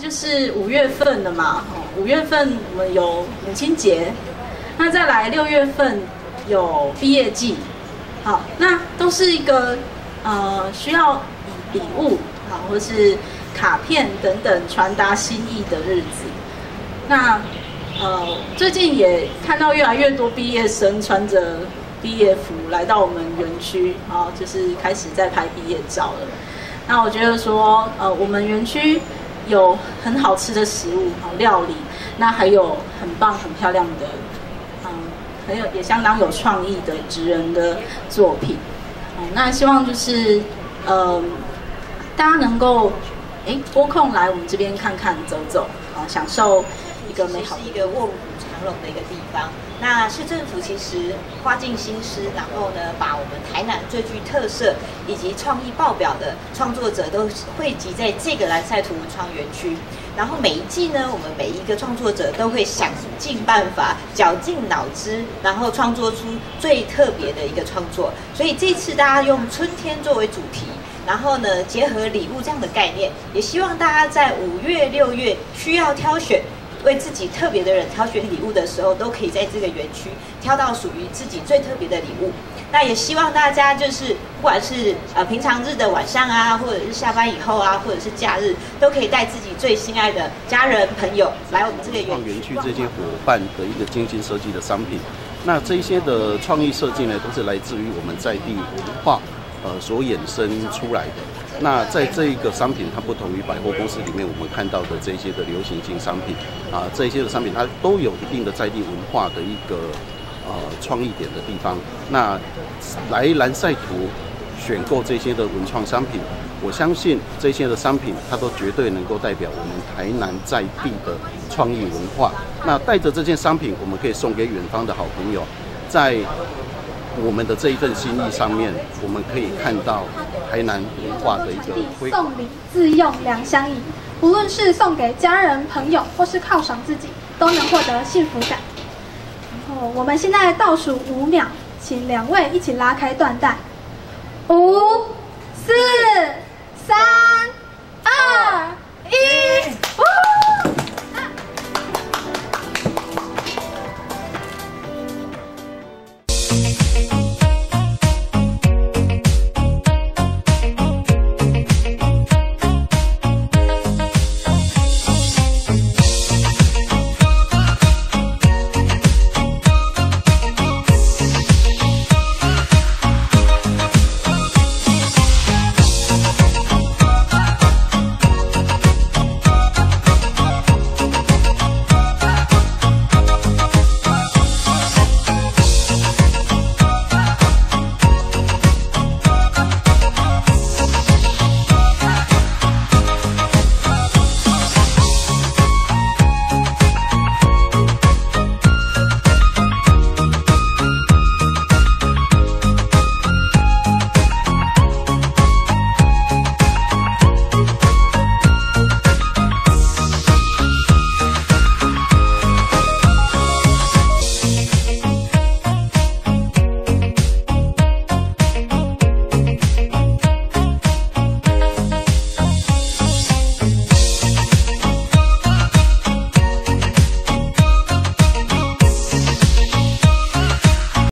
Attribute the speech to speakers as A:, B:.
A: 就是五月份的嘛，五月份我们有母亲节，那再来六月份有毕业季，好，那都是一个呃需要礼物好或是卡片等等传达心意的日子。那呃最近也看到越来越多毕业生穿着毕业服来到我们园区，啊，就是开始在拍毕业照了。那我觉得说，呃，我们园区有很好吃的食物，好料理，那还有很棒、很漂亮的，嗯，很有也相当有创意的职人的作品。哦，那希望就是，呃，大家能够，哎，拨空来我们这边看看、走走，啊，享受一个美好、
B: 一个卧虎藏龙的一个地方。那市政府其实花尽心思，然后呢，把我们台南最具特色以及创意爆表的创作者都汇集在这个蓝赛图文创园区。然后每一季呢，我们每一个创作者都会想尽办法、绞尽脑汁，然后创作出最特别的一个创作。所以这次大家用春天作为主题，然后呢，结合礼物这样的概念，也希望大家在五月、六月需要挑选。为自己特别的人挑选礼物的时候，都可以在这个园区挑到属于自己最特别的礼物。那也希望大家就是，不管是呃平常日的晚上啊，或者是下班以后啊，或者是假日，都可以带自己最心爱的家人朋友来我们这个园
C: 园区这些伙伴的一个精心设计的商品。那这些的创意设计呢，都是来自于我们在地文化呃所衍生出来的。那在这一个商品，它不同于百货公司里面我们看到的这些的流行性商品啊，这些的商品它都有一定的在地文化的一个呃创意点的地方。那来蓝赛图选购这些的文创商品，我相信这些的商品它都绝对能够代表我们台南在地的创意文化。那带着这件商品，我们可以送给远方的好朋友，在。我们的这一份心意上面，我们可以看到台南文化的一个
D: 送礼自用两相宜，无论是送给家人朋友，或是犒赏自己，都能获得幸福感。然后我们现在倒数五秒，请两位一起拉开缎带，五、四。三